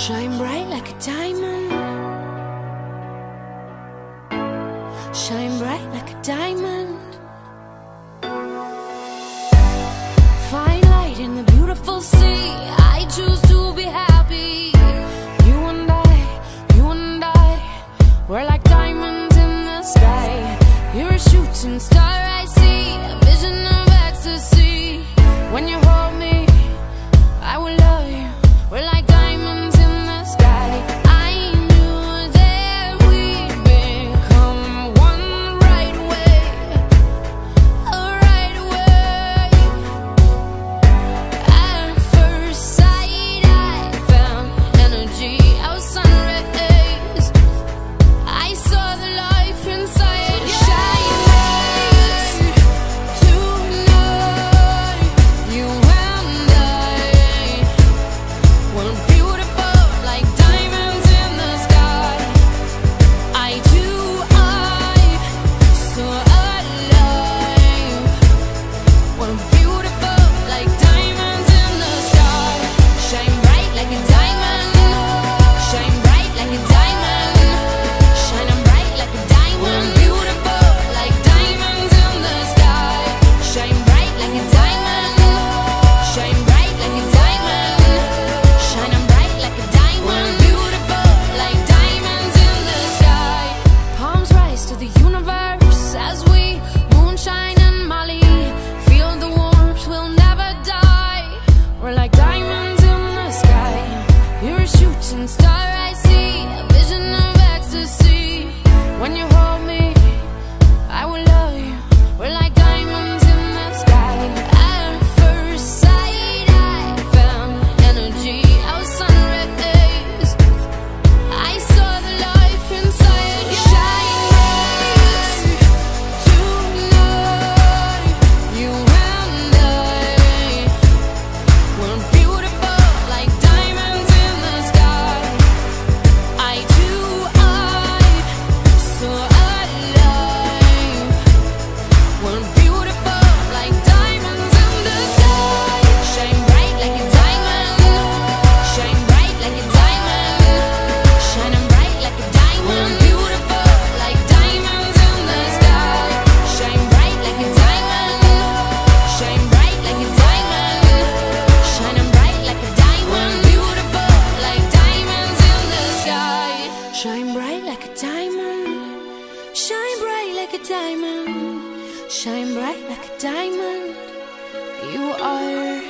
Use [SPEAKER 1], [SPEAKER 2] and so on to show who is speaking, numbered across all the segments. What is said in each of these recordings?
[SPEAKER 1] Shine bright like a diamond. Shine bright like a diamond. Find light in the beautiful sea. you know Shine bright like a diamond. Shine bright like a diamond. Shine bright like a diamond. You are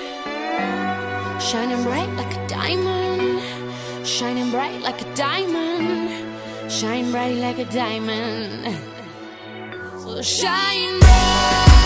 [SPEAKER 1] shining bright like a diamond. Shining bright like a diamond. Shine bright like a diamond. So shine bright.